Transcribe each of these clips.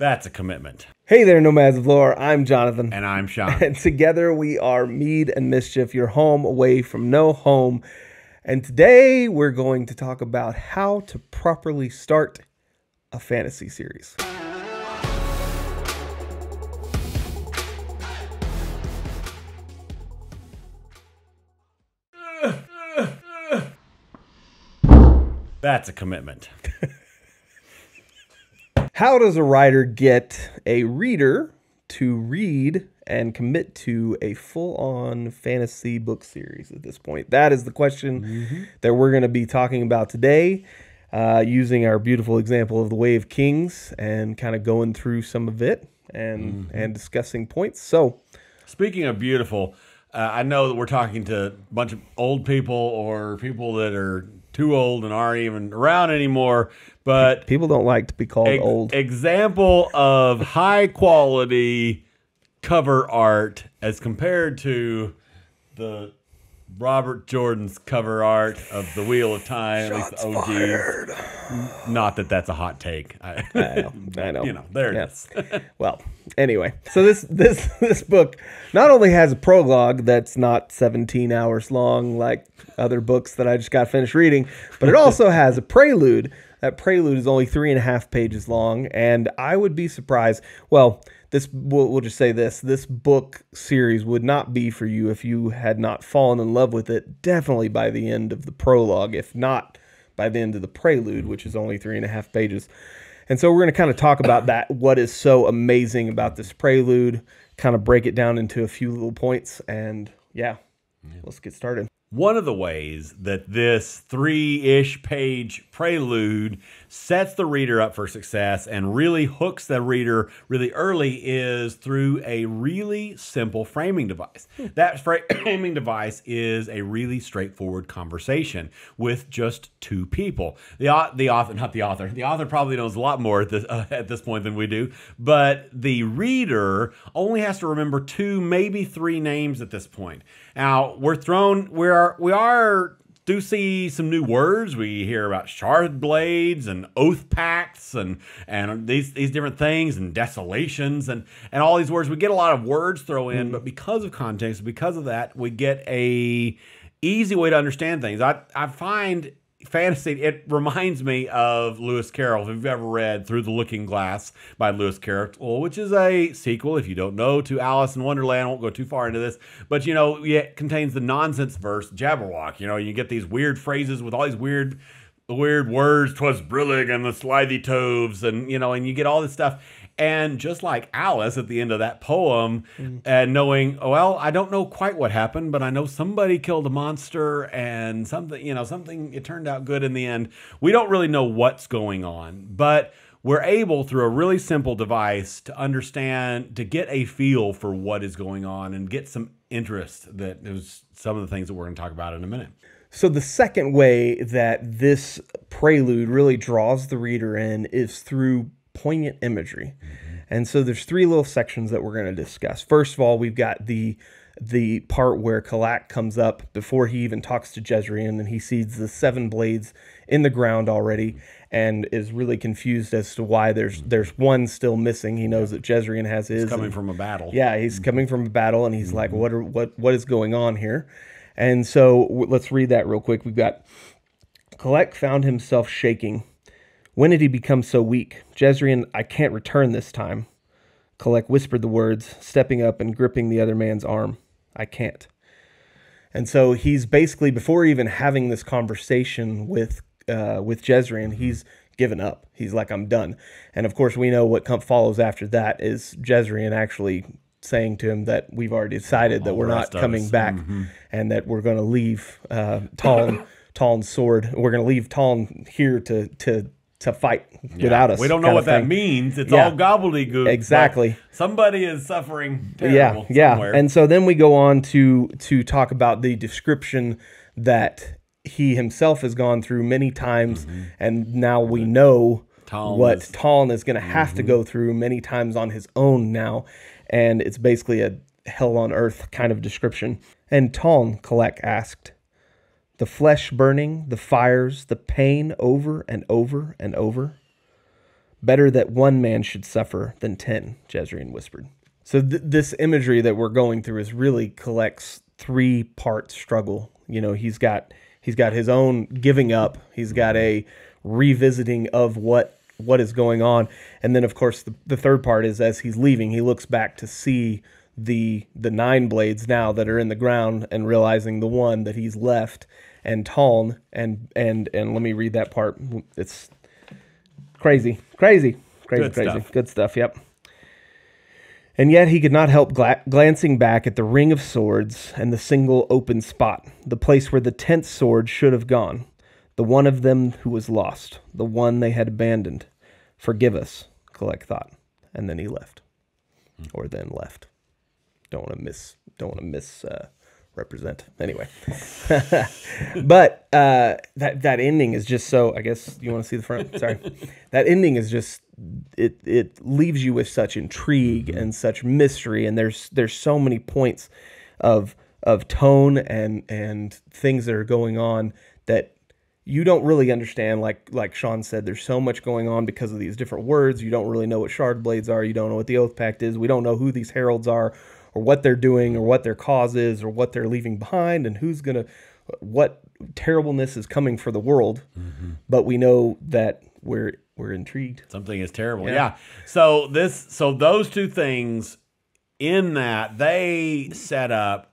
That's a commitment. Hey there, Nomads of Lore. I'm Jonathan. And I'm Sean. And together we are Mead and Mischief, your home away from no home. And today we're going to talk about how to properly start a fantasy series. That's a commitment. How does a writer get a reader to read and commit to a full on fantasy book series at this point? That is the question that we're going to be talking about today, uh, using our beautiful example of the Way of Kings and kind of going through some of it and, and discussing points. So, Speaking of beautiful, uh, I know that we're talking to a bunch of old people or people that are too old and aren't even around anymore, but people don't like to be called ex- old. example of high quality cover art as compared to the Robert Jordan's cover art of the Wheel of Time, at least the OG. Not that that's a hot take. I, I know. I know. you know, there it Yeah. is. Well, anyway, so this this this book not only has a prologue that's not 17 hours long like other books that I just got finished reading, but it also has a prelude. That prelude is only three and a half pages long, and I would be surprised. Well, this we'll, we'll just say this: this book series would not be for you if you had not fallen in love with it. Definitely by the end of the prologue, if not by the end of the prelude, which is only three and a half pages. And so we're going to kind of talk about that. What is so amazing about this prelude? Kind of break it down into a few little points, and yeah, let's get started. One of the ways that this three ish page prelude sets the reader up for success and really hooks the reader really early is through a really simple framing device. That framing device is a really straightforward conversation with just two people. The, the author, not the author, the author probably knows a lot more at this, uh, at this point than we do, but the reader only has to remember two, maybe three names at this point. Now, we're thrown, we are, we are do see some new words. We hear about shard blades and oath pacts and and these these different things and desolations and and all these words. We get a lot of words thrown in, hmm. but because of context, because of that, we get a easy way to understand things. I I find fantasy it reminds me of lewis carroll. If you've ever read through the looking glass by lewis carroll which is a sequel if you don't know to alice in wonderland. I won't go too far into this but you know it contains the nonsense verse jabberwock. You know you get these weird phrases with all these weird weird words twas brillig and the slithy toves and you know and you get all this stuff and just like Alice at the end of that poem, mm. and knowing, well, I don't know quite what happened, but I know somebody killed a monster and something, you know, something, it turned out good in the end. We don't really know what's going on, but we're able through a really simple device to understand, to get a feel for what is going on and get some interest that is some of the things that we're going to talk about in a minute. So the second way that this prelude really draws the reader in is through poignant imagery. Mm-hmm. And so there's three little sections that we're going to discuss. First of all, we've got the the part where Kalak comes up before he even talks to Jezreel and he sees the seven blades in the ground already and is really confused as to why there's there's one still missing. He knows that Jezreel has his Coming and- from a battle. yeah, he's coming mm-hmm. from a battle, and he's like, mm-hmm. "What are what what is going on here?" And so let's read that real quick. We've got Kalak found himself shaking. When did he become so weak? Jezreel, I can't return this time. Kalak whispered the words, stepping up and gripping the other man's arm. I can't. And so he's basically before even having this conversation with uh, with Jezreel, he's given up. He's like, I'm done. And of course, we know what follows after that is Jezreel actually saying to him that we've already decided that All we're not coming us. back mm-hmm. and that we're going to leave uh, Taln, Taln's sword. We're going to leave Taln here to to to fight without us. We don't know what that means. It's Yeah. all gobbledygook. Exactly. Somebody is suffering yeah yeah somewhere. and so then we go on to to talk about the description that he himself has gone through many times mm-hmm. and now we know Taln what is- Taln is going to have to go mm-hmm. through many times on his own now and it's basically a hell on earth kind of description and Taln Kalak asked the flesh burning the fires the pain over and over and over Better that one man should suffer than ten, Jezreel whispered. So th- this imagery that we're going through is really Kalak's three part struggle. You know, he's got he's got his own giving up. He's got a revisiting of what what is going on, and then of course the, the third part is as he's leaving, he looks back to see the the nine blades now that are in the ground and realizing the one that he's left and Taln and and and let me read that part. It's crazy, crazy, crazy, Good crazy. stuff. Good stuff. Yep. And yet he could not help gla- glancing back at the ring of swords and the single open spot, the place where the tenth sword should have gone, the one of them who was lost, the one they had abandoned. Forgive us, Kalak thought, and then he left, or then left. Don't want to miss. Don't want to miss. Uh, represent anyway but uh that that ending is just so i guess you want to see the front sorry that ending is just it it leaves you with such intrigue and such mystery and there's there's so many points of of tone and and things that are going on that you don't really understand like like Sean said there's so much going on because of these different words you don't really know what shard blades are you don't know what the oath pact is we don't know who these heralds are or what they're doing or what their cause is or what they're leaving behind and who's going to what terribleness is coming for the world mm-hmm. but we know that we're we're intrigued Something is terrible. Yeah. Yeah. So this so those two things in that they set up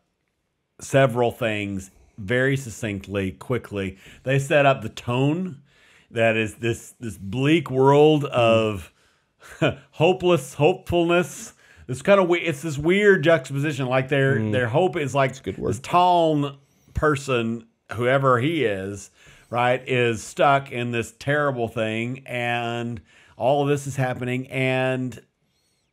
several things very succinctly, quickly. They set up the tone that is this this bleak world hmm. of hopeless hopefulness. It's kind of we- it's this weird juxtaposition. Like their hmm. their hope is like good this tall person, whoever he is, right, is stuck in this terrible thing, and all of this is happening, and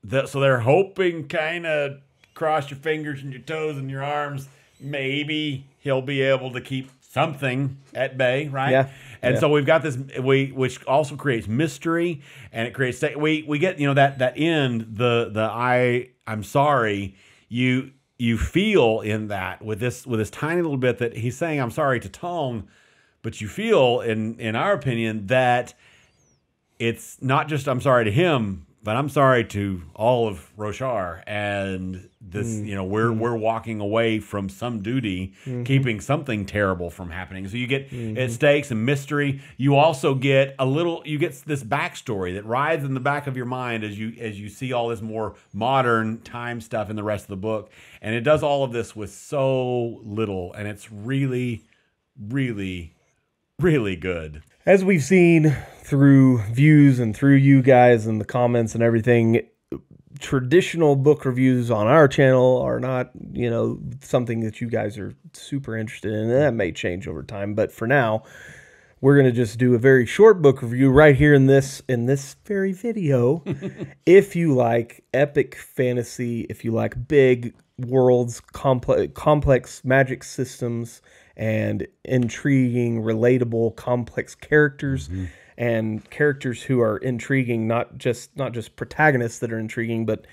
the, so they're hoping, kind of cross your fingers and your toes and your arms, maybe he'll be able to keep something at bay, right? Yeah. And Yeah. so we've got this we which also creates mystery and it creates we we get you know that that end the the I I'm sorry you you feel in that with this with this tiny little bit that he's saying I'm sorry to Tong but you feel in in our opinion that it's not just I'm sorry to him, but I'm sorry to all of Roshar and this, mm. you know, we're mm. we're walking away from some duty, mm-hmm. keeping something terrible from happening. So you get mm-hmm. it stakes and mystery. You also get a little you get this backstory that rides in the back of your mind as you as you see all this more modern time stuff in the rest of the book. And it does all of this with so little and it's really, really, really good. As we've seen through views and through you guys and the comments and everything traditional book reviews on our channel are not you know something that you guys are super interested in and that may change over time. But for now we're going to just do a very short book review right here in this in this very video. If you like epic fantasy if you like big worlds complex complex magic systems and intriguing relatable complex characters mm-hmm. and characters who are intriguing not just not just protagonists that are intriguing but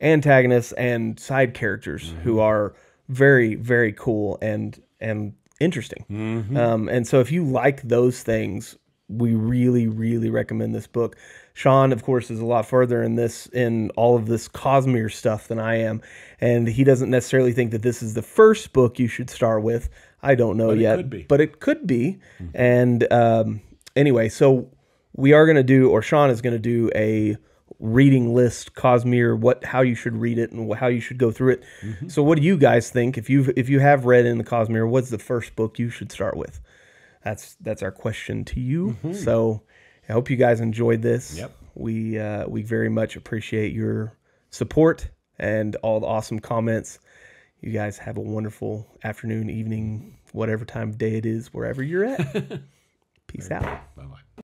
antagonists and side characters mm-hmm. who are very very cool and and interesting. Mm-hmm. Um, and so if you like those things we really really recommend this book sean of course is a lot further in this in all of this cosmere stuff than i am and he doesn't necessarily think that this is the first book you should start with. I don't know it yet could be. but it could be. Hmm. And um, anyway so we are going to do or sean is going to do a reading list cosmere what how you should read it and how you should go through it. Mm-hmm. So what do you guys think? If you if you have read in the cosmere what's the first book you should start with? That's that's our question to you. Mm-hmm. So i hope you guys enjoyed this Yep. we uh, we very much appreciate your support and all the awesome comments you guys have a wonderful afternoon evening whatever time of day it is wherever you're at peace out Bye bye.